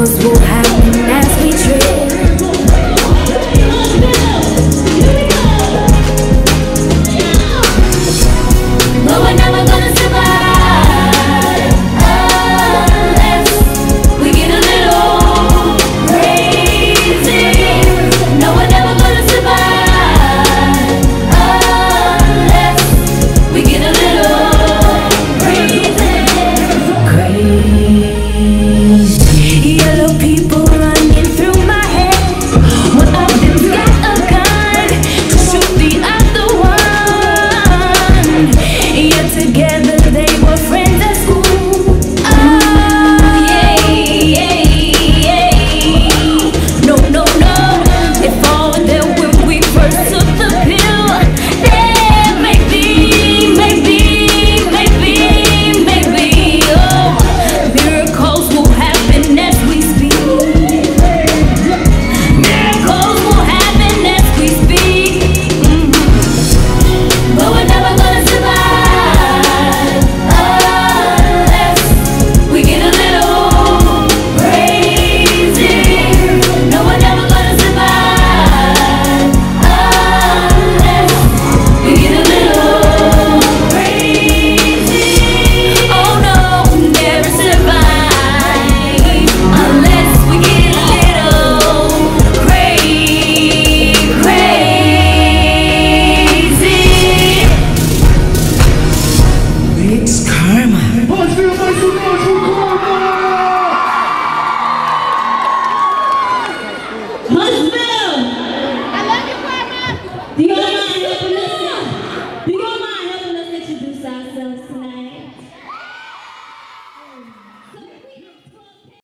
knows what happened now? It's karma.